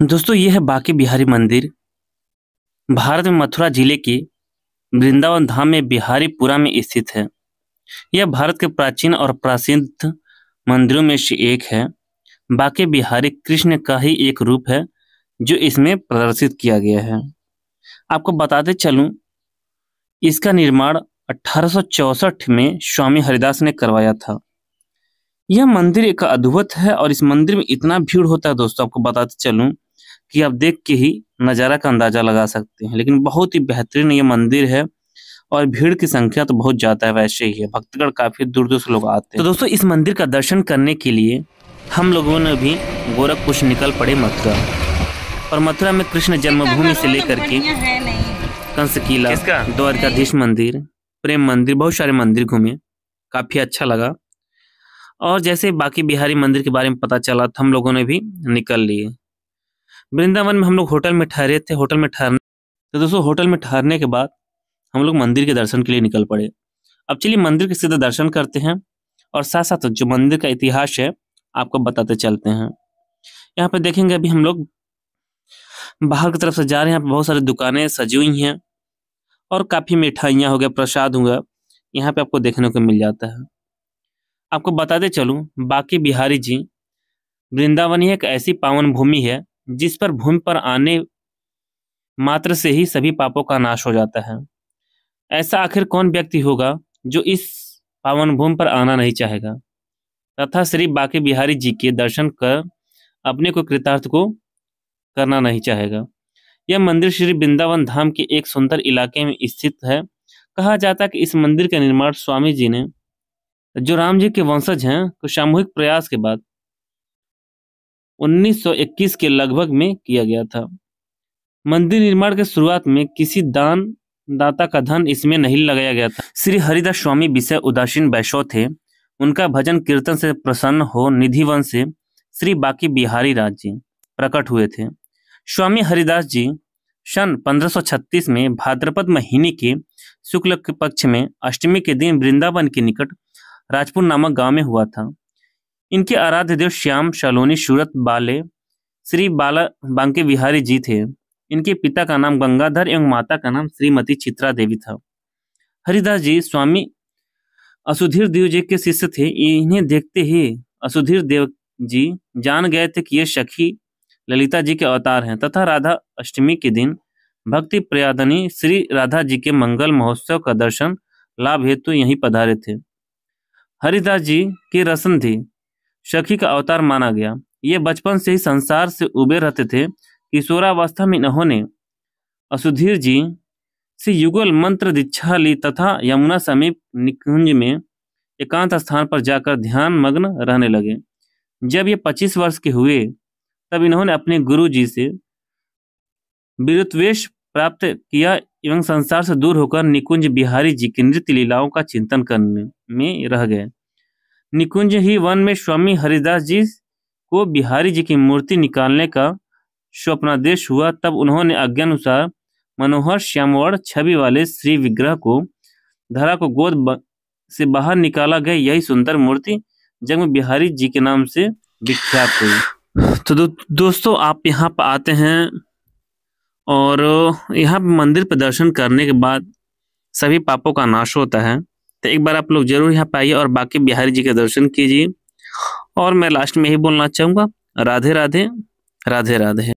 दोस्तों, ये है बांके बिहारी मंदिर। भारत में मथुरा ज़िले के वृंदावन धाम में बिहारीपुरा में स्थित है। यह भारत के प्राचीन और प्रसिद्ध मंदिरों में से एक है। बांके बिहारी कृष्ण का ही एक रूप है, जो इसमें प्रदर्शित किया गया है। आपको बताते चलूँ, इसका निर्माण 1864 में स्वामी हरिदास ने करवाया था। यह मंदिर एक अद्भुत है और इस मंदिर में इतना भीड़ होता है, दोस्तों, आपको बताते चलूँ कि आप देख के ही नज़ारा का अंदाज़ा लगा सकते हैं। लेकिन बहुत ही बेहतरीन ये मंदिर है और भीड़ की संख्या तो बहुत ज़्यादा है वैसे ही है। भक्तगढ़ काफ़ी दूर दूर से लोग आते हैं। तो दोस्तों इस मंदिर का दर्शन करने के लिए हम लोगों ने भी गोरखपुर से निकल पड़े मथुरा। और मथुरा में कृष्ण जन्मभूमि से लेकर के कंस किला द्वारकाधीश मंदिर प्रेम मंदिर बहुत सारे मंदिर घूमे। काफ़ी अच्छा लगा। और जैसे बाकी बिहारी मंदिर के बारे में पता चला तो हम लोगों ने भी निकल लिए। वृंदावन में हम लोग होटल में ठहरे थे, होटल में ठहरने तो दोस्तों, होटल में ठहरने के बाद हम लोग मंदिर के दर्शन के लिए निकल पड़े। अब चलिए मंदिर के सीधे दर्शन करते हैं और साथ साथ जो मंदिर का इतिहास है, आपको बताते चलते हैं। यहाँ पे देखेंगे अभी हम लोग बाहर की तरफ़ से जा रहे हैं। यहाँ पे बहुत सारी दुकानें सजी हुई हैं और काफ़ी मिठाइयाँ हो गया, प्रसाद हुआ यहाँ पे आपको देखने को मिल जाता है। आपको बताते चलूँ, बाकी बिहारी जी, वृंदावन ही एक ऐसी पावन भूमि है जिस पर भूमि पर आने मात्र से ही सभी पापों का नाश हो जाता है। ऐसा आखिर कौन व्यक्ति होगा जो इस पावन भूमि पर आना नहीं चाहेगा? तथा श्री बाकी बिहारी जी के दर्शन कर अपने को कृतार्थ को करना नहीं चाहेगा। यह मंदिर श्री वृंदावन धाम के एक सुंदर इलाके में स्थित है। कहा जाता है कि इस मंदिर का निर्माण स्वामी जी ने, जो राम जी के वंशज हैं तो सामूहिक प्रयास के बाद 1921 के लगभग में किया गया था। मंदिर निर्माण के शुरुआत में किसी दान, दाता का धन इसमें नहीं लगाया गया था। श्री हरिदास स्वामी विषय उदासीन वैष्णव थे। उनका भजन कीर्तन से प्रसन्न हो निधिवन से श्री बाकी बिहारी राज जी प्रकट हुए थे। स्वामी हरिदास जी सन 1536 में भाद्रपद महीने के शुक्ल पक्ष में अष्टमी के दिन वृंदावन के निकट राजपुर नामक गाँव में हुआ था। इनके आराध्य देव श्याम शालोनी सूरत बाले, श्री बाला बांके बिहारी जी थे। इनके पिता का नाम गंगाधर एवं माता का नाम श्रीमती चित्रा देवी था। हरिदास जी, स्वामी असुधीर देव जी के शिष्य थे। इन्हें देखते ही असुधीर देव जी जान गए थे कि ये सखी ललिता जी के अवतार हैं तथा राधा अष्टमी के दिन भक्ति प्रयादनी श्री राधा जी के मंगल महोत्सव का दर्शन लाभ हेतु यहीं पधारे थे। हरिदास जी की रसम थी। सखी का अवतार माना गया। ये बचपन से ही संसार से उबे रहते थे किशोरावस्था में इन्होंने असुधीर जी से युगल मंत्र दीक्षा ली तथा यमुना समीप निकुंज में एकांत स्थान पर जाकर ध्यान मग्न रहने लगे। जब ये पच्चीस वर्ष के हुए, तब इन्होंने अपने गुरु जी से वीरत्वेश प्राप्त किया एवं संसार से दूर होकर निकुंज बिहारी जी की नृत्य लीलाओं का चिंतन करने में रह गए। निकुंज ही वन में स्वामी हरिदास जी को बिहारी जी की मूर्ति निकालने का स्वप्नादेश हुआ। तब उन्होंने आज्ञानुसार मनोहर श्यामवर्ण छवि वाले श्री विग्रह को धरा को गोद से बाहर निकाला गया। यही सुंदर मूर्ति जन्म बिहारी जी के नाम से विख्यात हुई। तो दो, दोस्तों आप यहाँ पर आते हैं और यहाँ मंदिर पर दर्शन करने के बाद सभी पापों का नाश होता है। तो एक बार आप लोग ज़रूर यहाँ पे आइए और बाकी बिहारी जी के दर्शन कीजिए। और मैं लास्ट में यही बोलना चाहूँगा, राधे राधे राधे राधे।